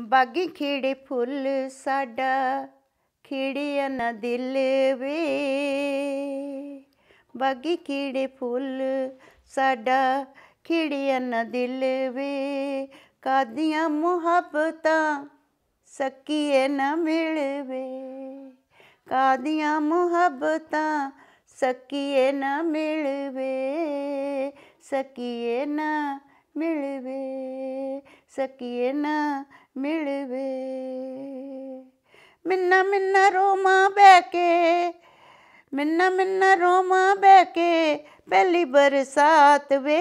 ਬਾਗੀ ਖੇੜੇ ਫੁੱਲ ਸਾਡਾ ਖੇੜਿਆ ਨਾ ਦਿਲ ਵੇ। ਬਾਗੀ ਖੇੜੇ ਫੁੱਲ ਸਾਡਾ ਖੇੜਿਆ ਨਾ ਦਿਲ ਵੇ। ਕਾਦੀਆਂ ਮੁਹੱਬਤਾਂ ਸਕੀਏ ਨਾ ਮਿਲਵੇ। ਕਾਦੀਆਂ ਮੁਹੱਬਤਾਂ ਸਕੀਏ ਨਾ ਮਿਲਵੇ। ਸਕੀਏ ਨਾ ਮਿਲਵੇ। ਸਕੀਏ ਨਾ ਮਿਲਵੇ। ਮਿੰਨਾ ਮਿੰਨਾ ਰੋਮਾ ਬਹਿ ਕੇ, ਮਿੰਨਾ ਮਿੰਨਾ ਰੋਮਾ ਬਹਿ ਕੇ ਪਹਿਲੀ ਬਰਸਾਤ ਵੇ।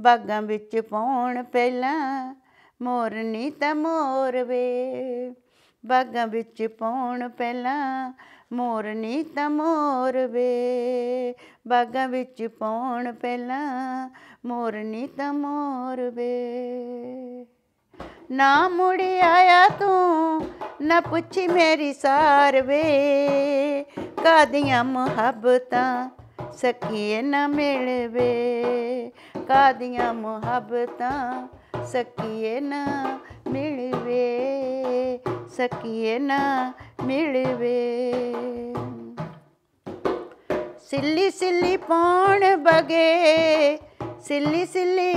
ਬਾਗਾਂ ਵਿੱਚ ਪਾਉਣ ਪਹਿਲਾਂ ਮੋਰਨੀ ਤਾਂ ਮੋਰ ਵੇ। ਬਾਗਾਂ ਵਿੱਚ ਪਾਉਣ ਪਹਿਲਾਂ ਮੋਰਨੀ ਤਾਂ ਮੋਰ ਵੇ। ਬਾਗਾਂ ਵਿੱਚ ਪਾਉਣ ਪਹਿਲਾਂ ਮੋਰਨੀ ਤਾਂ ਮੋਰ ਵੇ। ਨਾ ਮੁੜ ਆਇਆ ਤੂੰ, ਨਾ ਪੁੱਛੀ ਮੇਰੀ ਸਾਰ ਵੇ। ਕਾਦੀਆਂ ਮੁਹੱਬਤਾਂ ਸਕੀਏ ਨਾ ਮਿਲਵੇ ਕਾਦੀਆਂ ਮੁਹੱਬਤਾਂ ਸਕੀਏ ਨਾ ਮਿਲਵੇ ਸਕੀਏ ਨਾ ਮਿਲਵੇ ਸਿੱਲੀ ਸਿੱਲੀ ਪੌਣ ਬਗੇ ਸਿੱਲੀ ਸਿੱਲੀ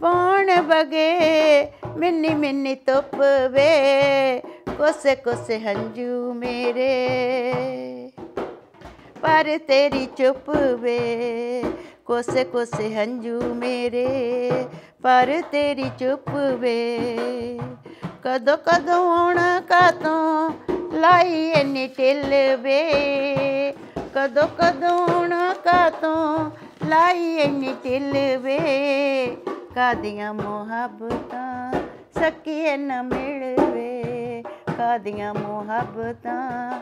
ਪੌਣ ਬਗੇ ਮਿੰਨੀ ਮਿੰਨੀ ਧੁੱਪ ਵੇ, ਕੋਸੇ ਕੋਸੇ ਹੰਝੂ ਮੇਰੇ। ਪਰ ਤੇਰੀ ਚੁੱਪ ਵੇ, ਕੋਸੇ ਕੋਸੇ ਹੰਝੂ ਮੇਰੇ। ਪਰ ਤੇਰੀ ਚੁੱਪ ਵੇ, ਕਦੋਂ ਕਦੋਂ ਆਉਣਾ ਕਾਤੋਂ ਲਾਈ ਇੰਨੀ ਢਿੱਲ ਵੇ। ਕਦੋਂ ਕਦੋਂ ਆਉਣਾ ਕਾਤੋਂ ਲਾਈ ਇੰਨੀ ਢਿੱਲ ਵੇ। ਕਾਦੀਆਂ ਮੁਹੱਬਤਾਂ ਸਕੀਏ ਨਾ ਮਿਲਵੇ ਕਾਦੀਆਂ ਮੁਹੱਬਤਾਂ